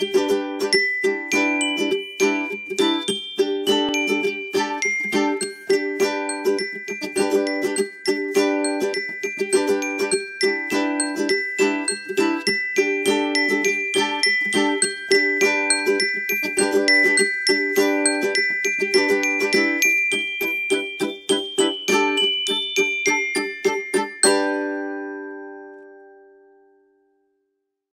Música